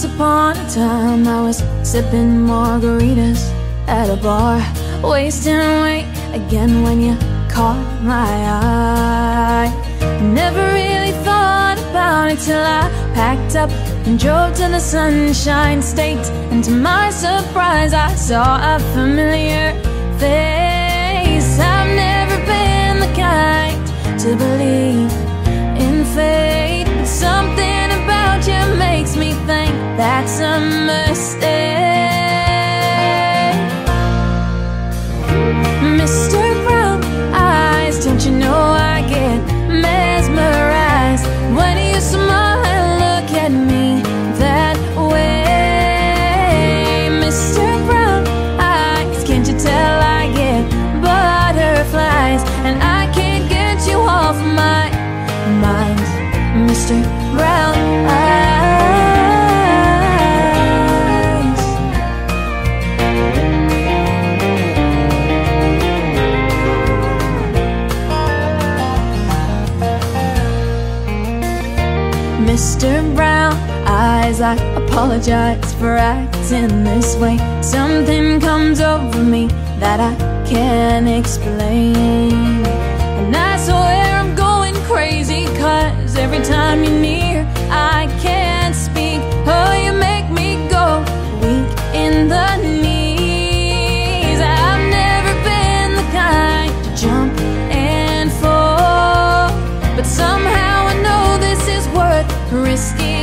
Once upon a time I was sipping margaritas at a bar Wasting away again when you caught my eye. Never really thought about it till I packed up and drove to the Sunshine State. And to my surprise I saw a familiar face. I've never been the kind to believe Mr. Brown Eyes Mr. Brown Eyes, I apologize for acting this way Something comes over me that I can't explain risking.